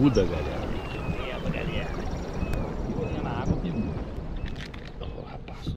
bicuda, galera. Leva, galera. Olha na água, pegou. Oh, rapaz.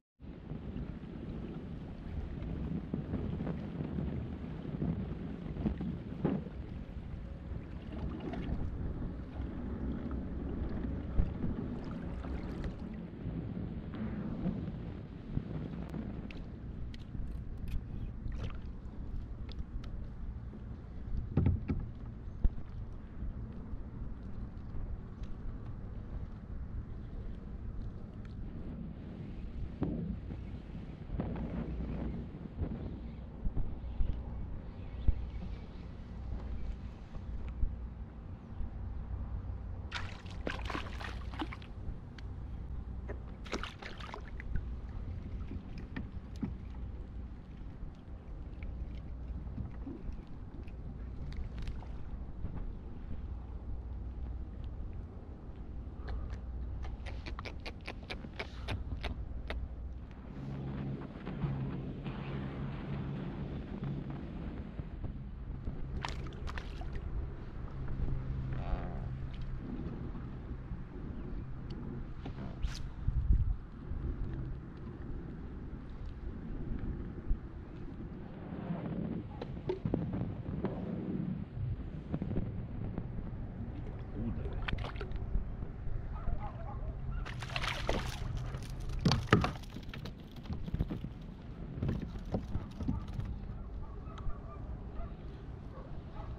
Bicuda, velho.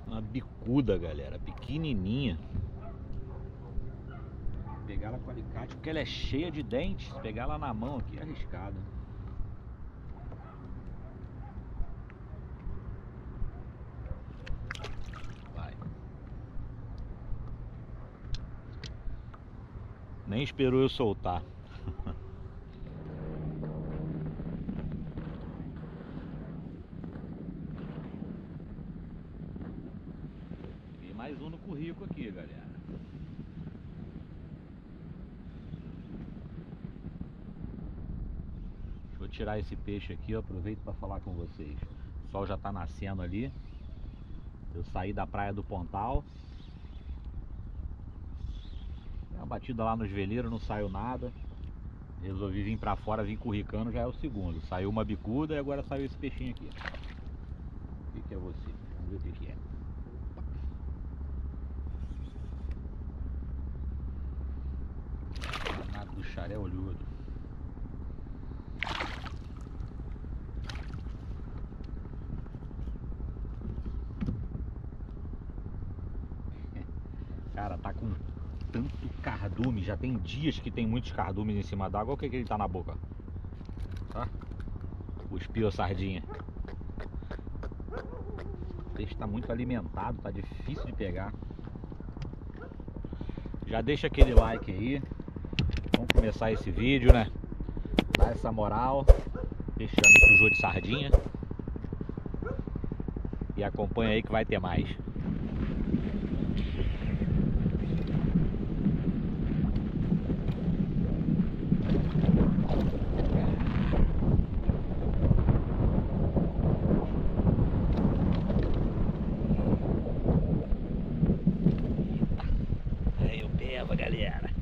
Uma bicuda, galera, pequenininha. Pegar ela com alicate, porque ela é cheia de dentes. Pegar ela na mão aqui é arriscado. Vai. Nem esperou eu soltar. E mais um no currículo aqui, galera. Deixa eu tirar esse peixe aqui, eu aproveito para falar com vocês. O sol já está nascendo ali. Eu saí da praia do Pontal. Uma batida lá nos veleiros, não saiu nada. Resolvi vir pra fora, vim curricando, já é o segundo. Saiu uma bicuda e agora saiu esse peixinho aqui. O que, que é você? Vamos ver o que, que é. Danado do xaré olhudo. Cara, tá com tanto cardume, já tem dias que tem muitos cardumes em cima d'água. Olha o que, que ele tá na boca. Tá? Cuspiu a sardinha. O peixe tá muito alimentado, tá difícil de pegar. Já deixa aquele like aí. Vamos começar esse vídeo, né? Dá essa moral. Já me sujou de sardinha. E acompanha aí que vai ter mais. Yeah.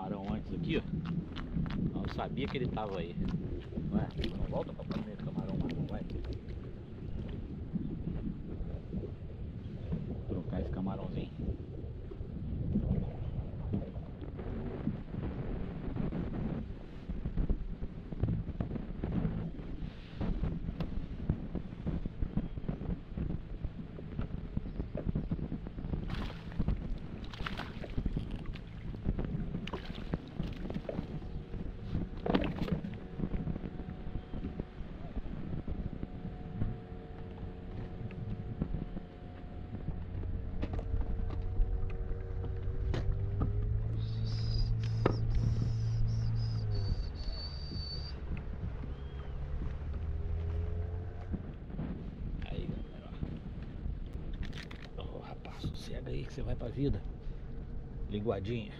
Camarão antes aqui, ó. Eu sabia que ele tava aí. Não volta comer camarão mais, não vai. Vou trocar esse camarãozinho. Aí, galera. Ô rapaz, sossega aí que você vai pra vida. Linguadinha.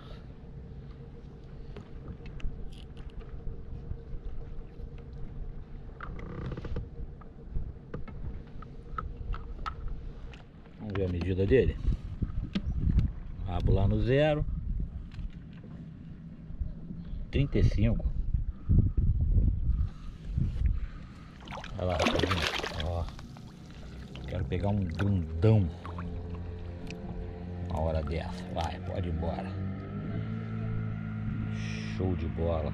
Vamos ver a medida dele. Rabo lá no zero. 35. Olha lá, rapazinho. Ó. Quero pegar um grandão. Hora dessa. Vai, pode ir embora. Show de bola.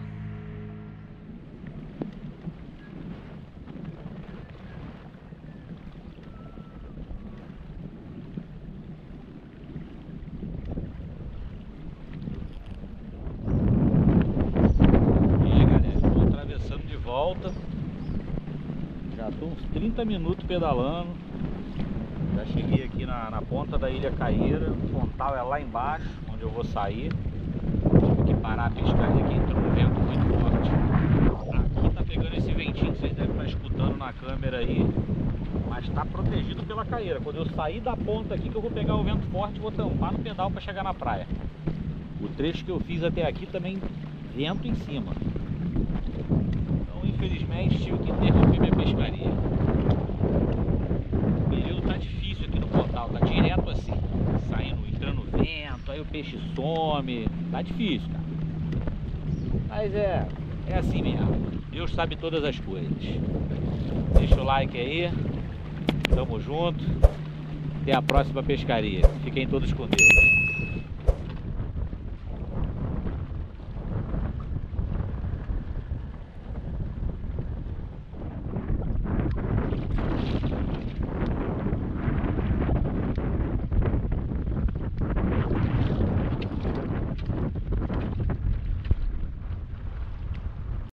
Volta. Já estou uns 30 minutos pedalando. Cheguei aqui na, na ponta da Ilha Caíra. O Pontal é lá embaixo, onde eu vou sair. Tive que parar a pescaria aqui, entrou um vento muito forte. Aqui tá pegando esse ventinho que vocês devem estar escutando na câmera aí. Mas está protegido pela caíra. Quando eu sair da ponta aqui que eu vou pegar o vento forte vou tampar no pedal para chegar na praia. O trecho que eu fiz até aqui também vento em cima. Então infelizmente tive que interromper minha pescaria. O período tá difícil aqui no portal, tá direto assim, saindo, entrando vento, aí o peixe some, tá difícil, cara. Mas é, é assim mesmo. Deus sabe todas as coisas. Deixa o like aí. Tamo junto. Até a próxima pescaria. Fiquem todos com Deus.